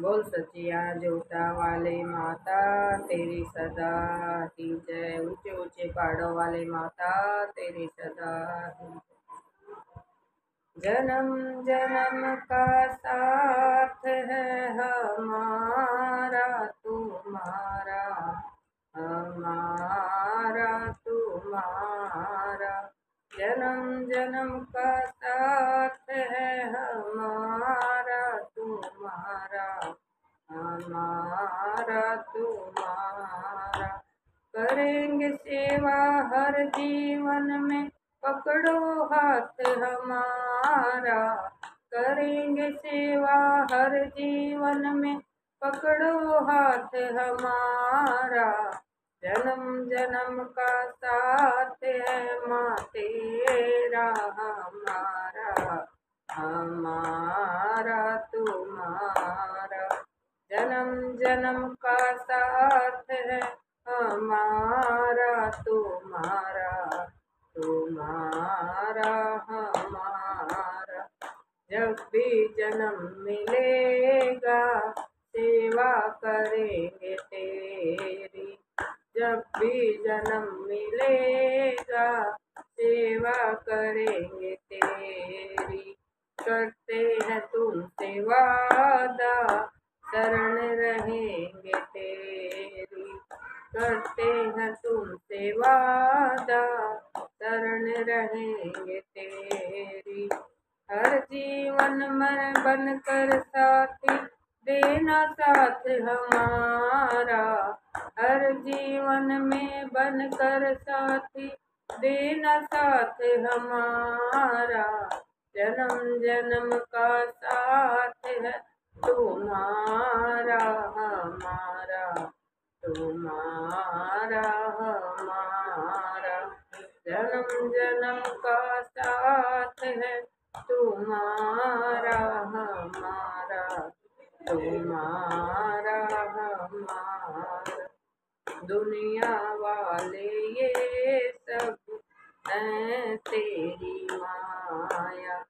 बोल सचिया जोता वाले माता, तेरी सदा ही जय। ऊँचे ऊँचे पहाड़ों वाले माता, तेरी सदा जन्म जन्म का साथ है हमारा। सेवा हर जीवन में पकड़ो हाथ हमारा। करेंगे सेवा हर जीवन में पकड़ो हाथ हमारा। जन्म जन्म का साथ है माँ तेरा हमारा। हमारा तुम्हारा। जन्म जन्म का साथ है हमारा तुम्हारा तुम्हारा हमारा जब भी जन्म मिलेगा, सेवा करेंगे तेरी। जब भी जन्म मिलेगा, सेवा करेंगे तेरी। करते हैं तुमसे वादा, शरण रहेंगे तेरी। करते हैं तुमसे वादा, शरण रहेंगे तेरी। हर जीवन मर बन कर साथी देना साथ हमारा। हर जीवन में बन कर साथी देना साथ हमारा। जन्म जन्म का साथ है तुम्हारा, हमारा। तुम्हारा, हमारा। जन्म जन्म का साथ है तुम्हारा, हमारा तुम्हारा, हमारा। दुनिया वाले ये सब हैं तेरी माया।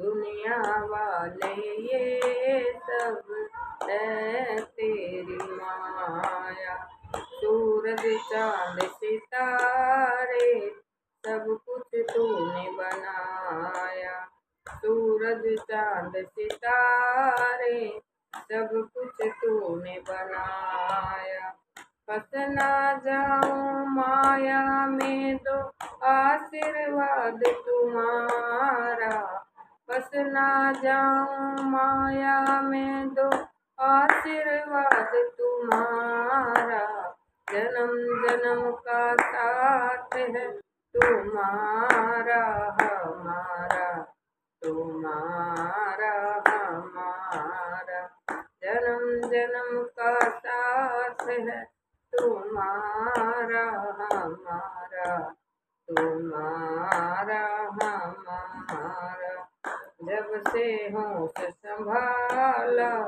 दुनिया वाले ये सब हैं तेरी माया। सूरज, चाँद, सितारे सूरज चाँद सितारे, सब कुछ तूने बनाया। फंस ना जाऊँ माया में दो आशीर्वाद तुम्हारा। फंस ना जाऊँ माया में दो आशीर्वाद तुम्हारा। जन्म जन्म का साथ है तुम्हारा। तुम्हारा, हमारा। जन्म जन्म का साथ है तुम्हारा, हमारा। तुम्हारा, हमारा। जब से होश संभाला,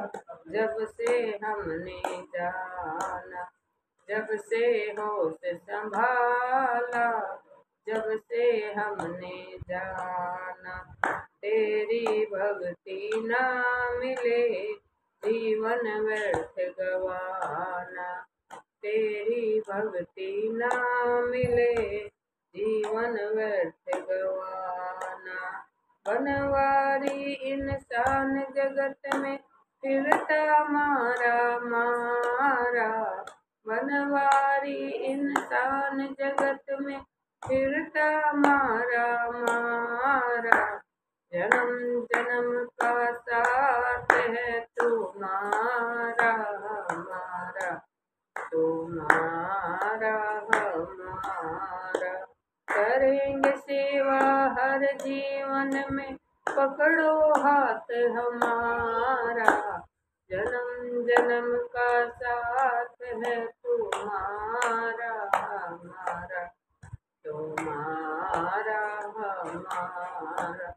जब से हमने जाना। जब से होश संभाला, जब से हमने जाना। तेरी भक्ति ना मिले, जीवन व्यर्थ गवाना। तेरी भक्ति ना मिले, जीवन व्यर्थ गवाना। बनवारी इंसान जगत में फिरता मारा मारा। बनवारी इंसान जगत में फिरता मारा मारा। जन्म जन्म का साथ है तुम्हारा, हमारा तुम्हारा, हमारा। करेंगे सेवा हर जीवन में, पकड़ो हाथ हमारा। जन्म जन्म का साथ है तुम्हारा, हमारा तुम्हारा, हमारा।